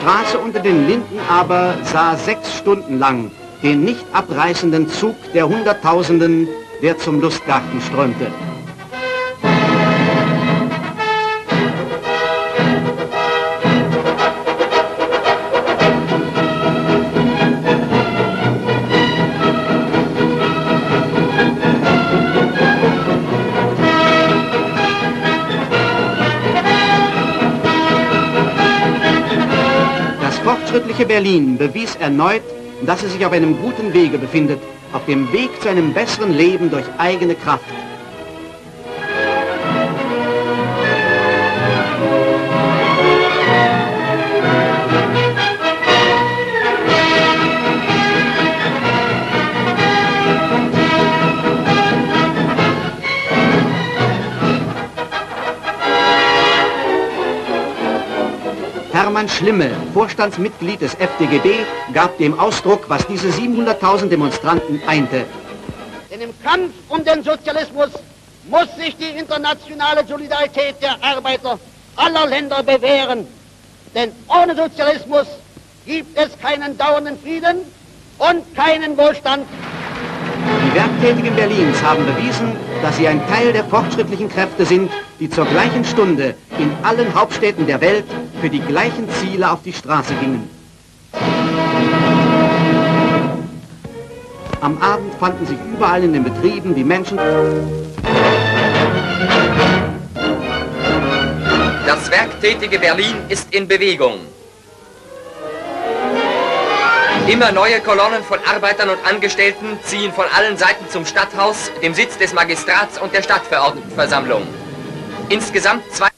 Straße unter den Linden aber sah sechs Stunden lang den nicht abreißenden Zug der Hunderttausenden, der zum Lustgarten strömte. Fortschrittliche Berlin bewies erneut, dass es sich auf einem guten Wege befindet, auf dem Weg zu einem besseren Leben durch eigene Kraft. Hermann Schlimme, Vorstandsmitglied des FDGB, gab dem Ausdruck, was diese 700.000 Demonstranten einte. Denn im Kampf um den Sozialismus muss sich die internationale Solidarität der Arbeiter aller Länder bewähren. Denn ohne Sozialismus gibt es keinen dauernden Frieden und keinen Wohlstand. Die Werktätigen Berlins haben bewiesen, dass sie ein Teil der fortschrittlichen Kräfte sind, die zur gleichen Stunde in allen Hauptstädten der Welt für die gleichen Ziele auf die Straße gingen. Am Abend fanden sich überall in den Betrieben die Menschen. Das werktätige Berlin ist in Bewegung. Immer neue Kolonnen von Arbeitern und Angestellten ziehen von allen Seiten zum Stadthaus, dem Sitz des Magistrats und der Stadtverordnetenversammlung. Insgesamt zwei